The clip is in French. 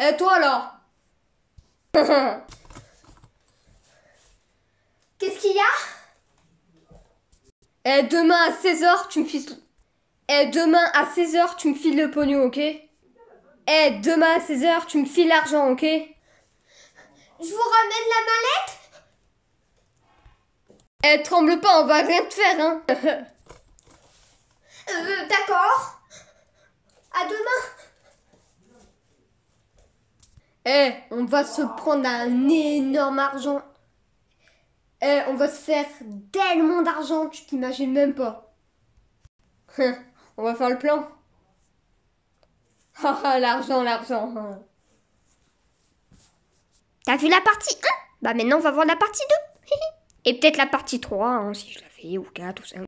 Et toi alors Qu'est-ce qu'il y a? Et demain à 16h, tu me files. Et demain à 16h, tu me files le pognon, ok? Et demain à 16h, tu me files l'argent, ok? Je vous ramène la mallette? Eh, tremble pas, on va rien te faire, hein Euh, d'accord. À demain. Eh, on va se prendre un énorme argent. Eh, on va se faire tellement d'argent, tu t'imagines même pas. on va faire le plan. Ah, l'argent, l'argent. T'as vu la partie 1 Bah maintenant on va voir la partie 2. Et peut-être la partie 3, hein, si je la fais, ou 4 ou 5.